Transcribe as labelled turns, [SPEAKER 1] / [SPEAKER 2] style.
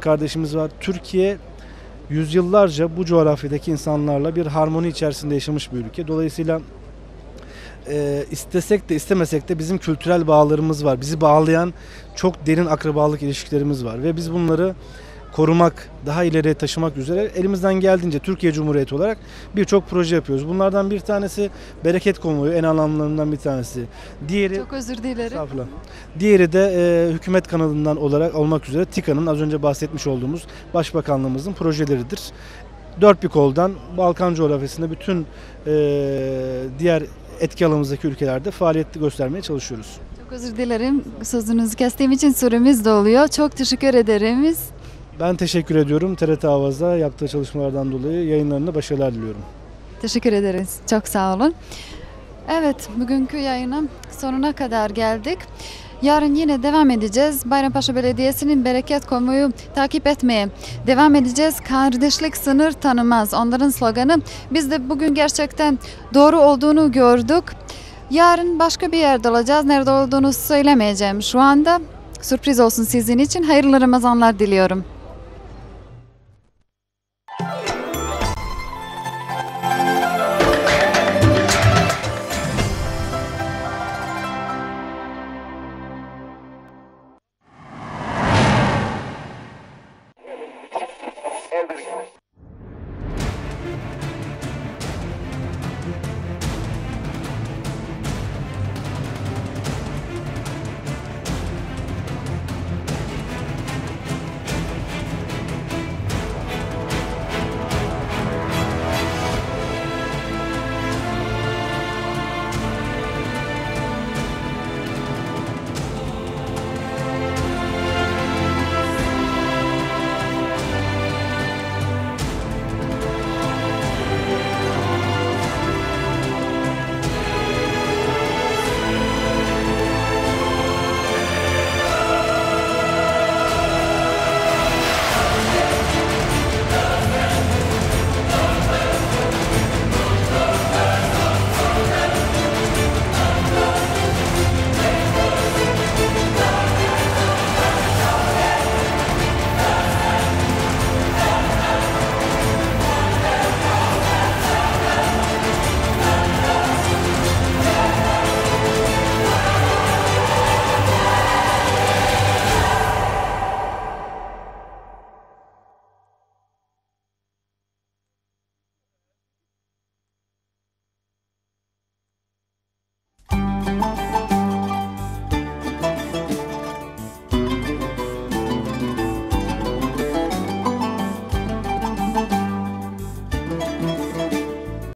[SPEAKER 1] kardeşimiz var. Türkiye yüzyıllarca bu coğrafyadaki insanlarla bir harmoni içerisinde yaşamış bir ülke. Dolayısıyla e, istesek de istemesek de bizim kültürel bağlarımız var. Bizi bağlayan çok derin akrabalık ilişkilerimiz var ve biz bunları korumak, daha ileriye taşımak üzere elimizden geldiğince Türkiye Cumhuriyeti olarak birçok proje yapıyoruz. Bunlardan bir tanesi Bereket Konvoyu en anlamlarından bir tanesi. Diğeri
[SPEAKER 2] Çok özür dilerim.
[SPEAKER 1] Estağfurullah. Diğeri de e, hükümet kanalından olarak olmak üzere TİKA'nın az önce bahsetmiş olduğumuz Başbakanlığımızın projeleridir. Dört bir koldan Balkan coğrafyasında bütün e, diğer etki alanımızdaki ülkelerde faaliyet göstermeye çalışıyoruz.
[SPEAKER 2] Çok özür dilerim. Sözünüzü kestiğim için süremiz doluyor. Çok teşekkür ederiz.
[SPEAKER 1] Ben teşekkür ediyorum TRT Avaz'a yaptığı çalışmalardan dolayı yayınlarında başarılar diliyorum.
[SPEAKER 2] Teşekkür ederiz. Çok sağ olun. Evet, bugünkü yayının sonuna kadar geldik. Yarın yine devam edeceğiz. Bayrampaşa Belediyesi'nin bereket konvoyu takip etmeye devam edeceğiz. Kardeşlik sınır tanımaz. Onların sloganı. Biz de bugün gerçekten doğru olduğunu gördük. Yarın başka bir yerde olacağız. Nerede olduğunu söylemeyeceğim şu anda. Sürpriz olsun sizin için. Hayırlı Ramazanlar diliyorum.